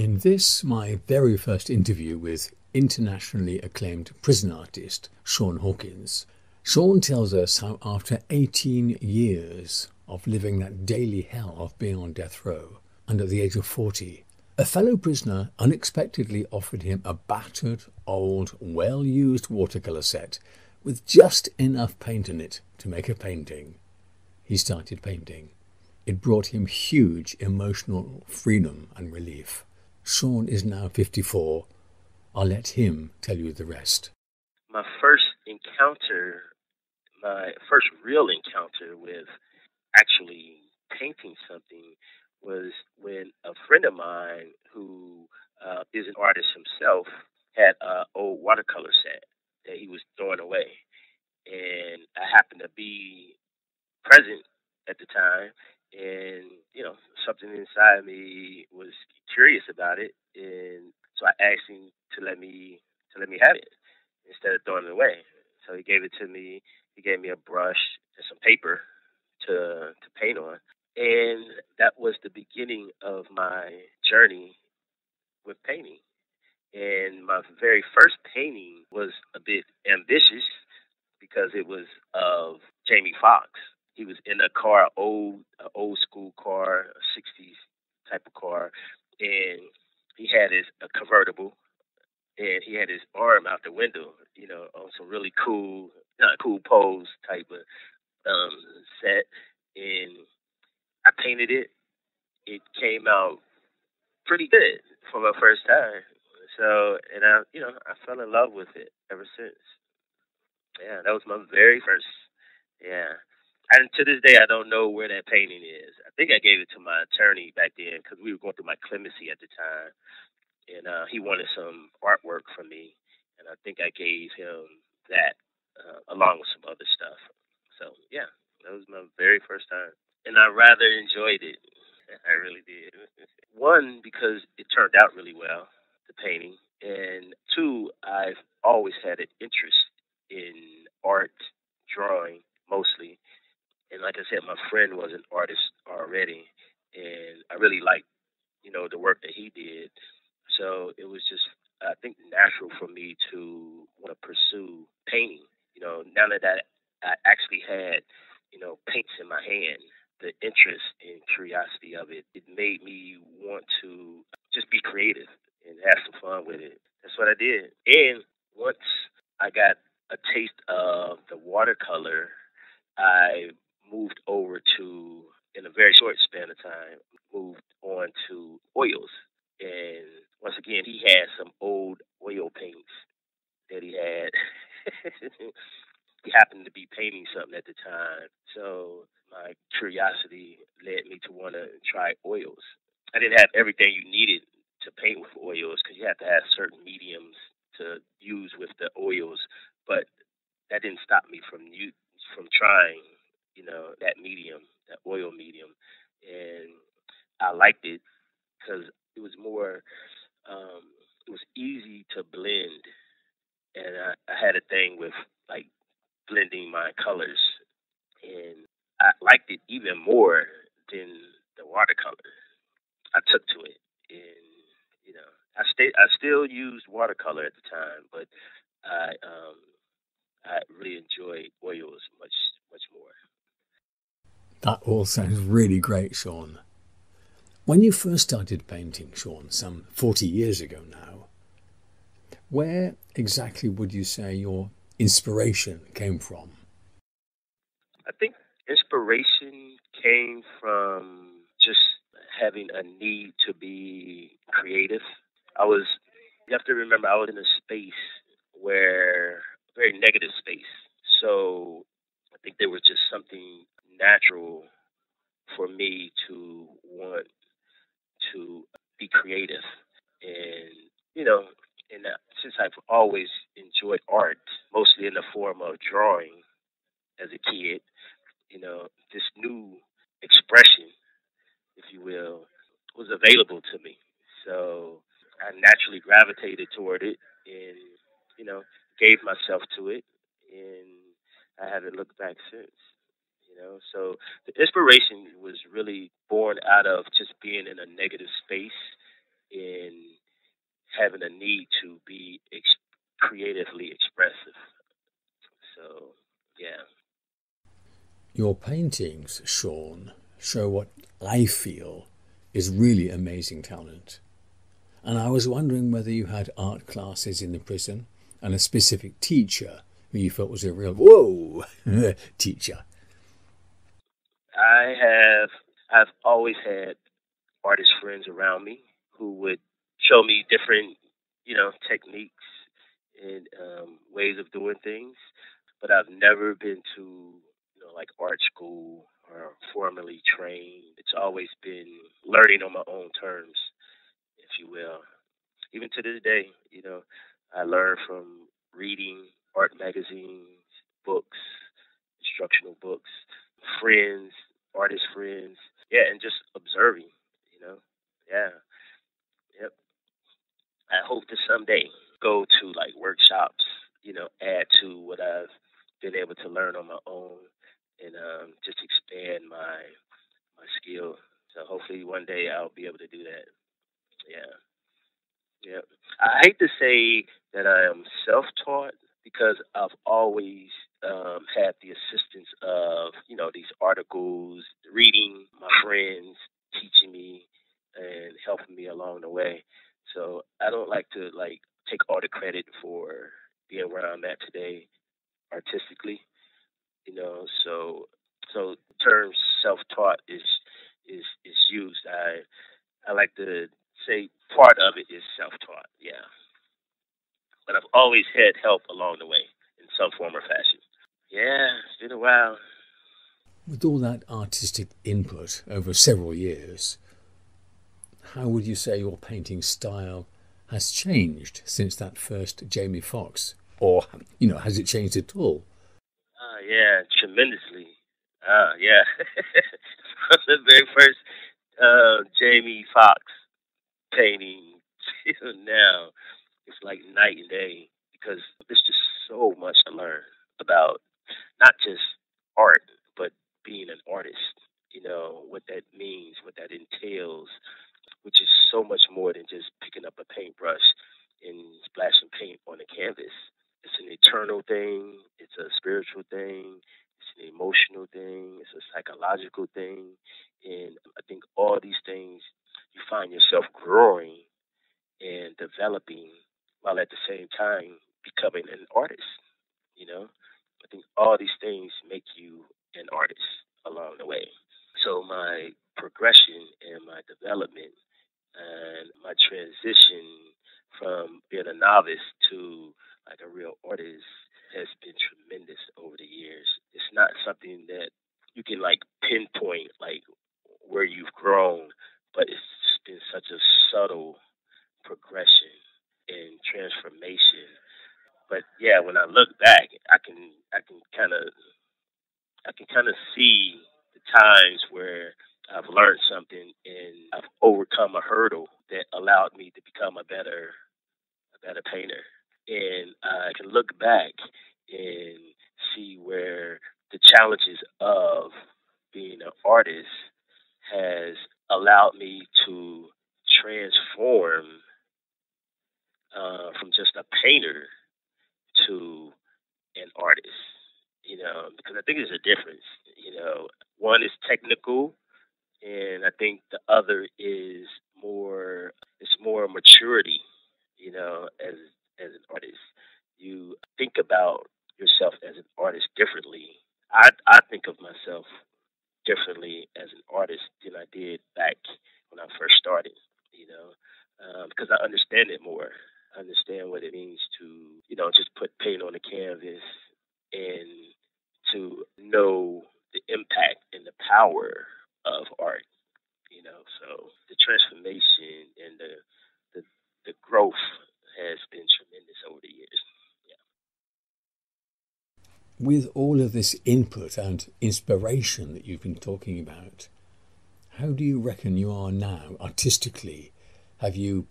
In this, my very first interview with internationally acclaimed prison artist Shawn Hawkins, Shawn tells us how after 18 years of living that daily hell of being on death row, and at the age of 40, a fellow prisoner unexpectedly offered him a battered, old, well used watercolour set with just enough paint in it to make a painting. He started painting. It brought him huge emotional freedom and relief. Shawn is now 54. I'll let him tell you the rest. My first encounter, my first real encounter with actually painting something was when a friend of mine who uh, is an artist himself had an old watercolor set that he was throwing away. And I happened to be present at the time and you know something inside me was curious about it, and so I asked him to let me to let me have it instead of throwing it away. So he gave it to me. He gave me a brush and some paper to to paint on, and that was the beginning of my journey with painting. And my very first painting was a bit ambitious because it was of Jamie Foxx he was in a car, old old school car, a '60s type of car, and he had his a convertible, and he had his arm out the window, you know, on some really cool, not cool pose type of um, set, and I painted it. It came out pretty good for my first time. So, and I, you know, I fell in love with it ever since. Yeah, that was my very first. Yeah, and to this day, I don't know where that painting is. Think I gave it to my attorney back then because we were going through my clemency at the time, and uh, he wanted some artwork from me, and I think I gave him that uh, along with some other stuff. So yeah, that was my very first time, and I rather enjoyed it. I really did. One because it turned out really well, the painting, and two, I've always had an interest in art, drawing mostly and like I said, my friend was an artist already, and I really liked, you know, the work that he did. So it was just, I think, natural for me to want to pursue painting. You know, now that I, I actually had, you know, paints in my hand, the interest and curiosity of it, it made me want to just be creative and have some fun with it. That's what I did. And once I got a taste of the watercolor, I moved over to, in a very short span of time, moved on to oils. And once again, he had some old oil paints that he had. he happened to be painting something at the time. So my curiosity led me to want to try oils. I didn't have everything you needed to paint with oils because you have to have certain mediums to use with the oils, but that didn't stop me from you from trying you know, that medium, that oil medium, and I liked it because it was more, um, it was easy to blend, and I, I had a thing with like blending my colors, and I liked it even more than the watercolor. I took to it, and you know, I stayed. I still used watercolor at the time, but I um, I really enjoyed oils much much more. That all sounds really great, Shawn. When you first started painting, Shawn, some 40 years ago now, where exactly would you say your inspiration came from? I think inspiration came from just having a need to be creative. I was, you have to remember, I was in a space where, very negative space. So I think there was just something natural for me to want to be creative. And, you know, and since I've always enjoyed art, mostly in the form of drawing as a kid, you know, this new expression, if you will, was available to me. So I naturally gravitated toward it and, you know, gave myself to it. And I haven't looked back since know. So the inspiration was really born out of just being in a negative space and having a need to be ex- creatively expressive. So, yeah. Your paintings, Shawn, show what I feel is really amazing talent. And I was wondering whether you had art classes in the prison and a specific teacher who you felt was a real whoa teacher. I have I've always had artist friends around me who would show me different, you know, techniques and um, ways of doing things. But I've never been to, you know, like art school or formally trained. It's always been learning on my own terms, if you will. Even to this day, you know, I learn from reading art magazines, books, instructional books, friends, artist friends, yeah, and just observing, you know, yeah, yep. I hope to someday go to like workshops, you know, add to what I've been able to learn on my own, and um, just expand my my skill. So hopefully one day I'll be able to do that. Yeah. Yeah. I hate to say that I am self taught because I've always um, had the assistance of, you know, these articles, reading, my friends teaching me and helping me along the way. So I don't like to like take all the credit for being where I'm at today artistically. You know, so so the term self taught is is is used. I I like to say part of it is self taught, yeah. But I've always had help along the way in some form or fashion. Yeah, it's been a while. With all that artistic input over several years, how would you say your painting style has changed since that first Jamie Foxx? Or, you know, has it changed at all? Uh, yeah, tremendously. Uh, yeah. From the very first uh, Jamie Foxx painting to now, it's like night and day because there's just so much to learn about not just art, but being an artist. You know, what that means, what that entails, which is so much more than just picking up a paintbrush and splashing paint on a canvas. It's an eternal thing, it's a spiritual thing, it's an emotional thing, it's a psychological thing. And I think all these things, you find yourself growing and developing while at the same time becoming an artist. You know, think all these things make you an artist along the way. So my progression and my development and my transition from being a novice to like a real artist has been tremendous over the years. It's not something that you can like pinpoint like where you've grown, but it's been such a subtle progression and transformation. But yeah, when I look back, I can I can kind of I can kind of see the times where I've learned something and I've overcome a hurdle that allowed me to become a better a better painter. And I can look back and see where the challenges of being an artist has allowed me to transform uh, from just a painter to an artist you know, because I think there's a difference. You know, one is technical, and I think the other is more. It's more maturity. You know, as as an artist, you think about yourself as an artist differently. I I think of myself differently as an artist than I did back when I first started. You know, um, because I understand it more. I understand what it means to you know just put paint on the canvas and to know the impact and the power of art. You know, so the transformation and the the, the growth has been tremendous over the years. Yeah. With all of this input and inspiration that you've been talking about, how do you reckon you are now artistically? Have you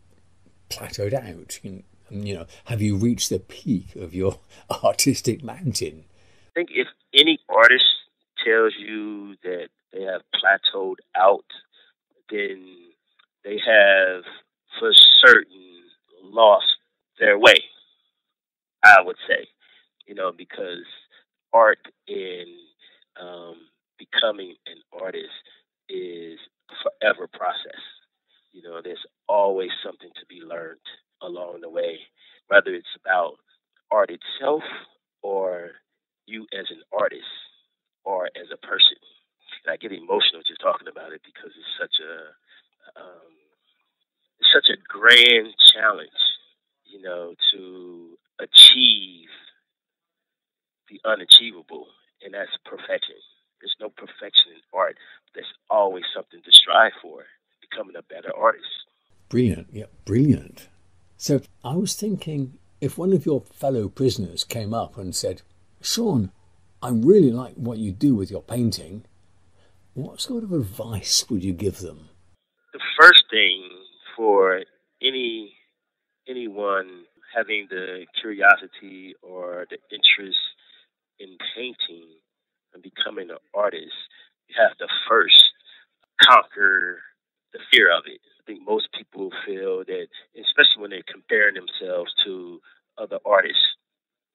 plateaued out? You know, have you reached the peak of your artistic mountain? I think if any artist tells you that they have plateaued out, then they have for certain lost know, there's always something to be learned along the way, whether it's about art itself or you as an artist or as a person. And I get emotional just talking about it because it's such a um, such a grand challenge, you know, to achieve the unachievable, and that's perfection. There's no perfection in art. There's always something to strive for, becoming a better artist. Brilliant, yeah, brilliant. So I was thinking if one of your fellow prisoners came up and said, Shawn, I really like what you do with your painting, what sort of advice would you give them? The first thing for any anyone having the curiosity or the interest in painting and becoming an artist, you have to first conquer the fear of it. Think most people feel that, especially when they're comparing themselves to other artists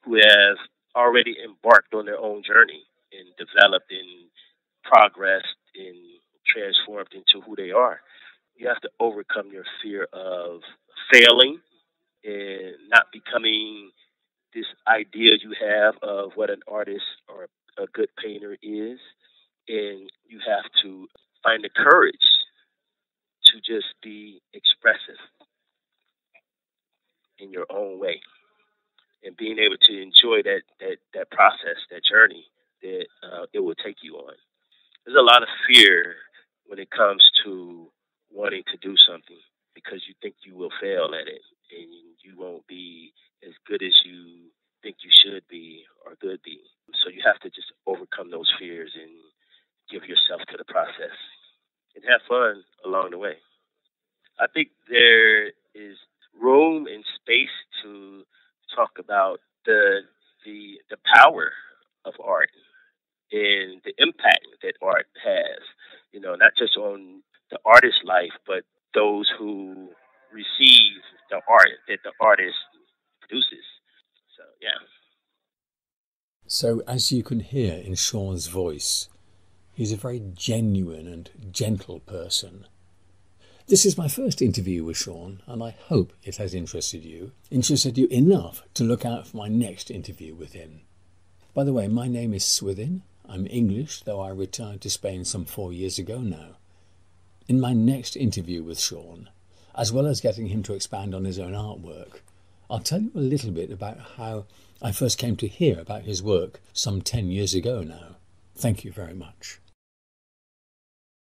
who have already embarked on their own journey and developed and progressed and transformed into who they are. You have to overcome your fear of failing and not becoming this idea you have of what an artist or a good painter is. And you have to find the courage to just be expressive in your own way and being able to enjoy that that that process, that journey that uh, it will take you on. There's a lot of fear when it comes to wanting to do something because you think you will fail at it and you won't be as good as you think you should be or could be. So you have to just overcome those fears and give yourself to the process and have fun along the way. I think there is room and space to talk about the the the power of art and the impact that art has. You know, not just on the artist's life, but those who receive the art that the artist produces. So yeah. So as you can hear in Shawn's voice, he's a very genuine and gentle person. This is my first interview with Shawn, and I hope it has interested you, interested you enough to look out for my next interview with him. By the way, my name is Swithin. I'm English, though I returned to Spain some four years ago now. In my next interview with Shawn, as well as getting him to expand on his own artwork, I'll tell you a little bit about how I first came to hear about his work some ten years ago now. Thank you very much.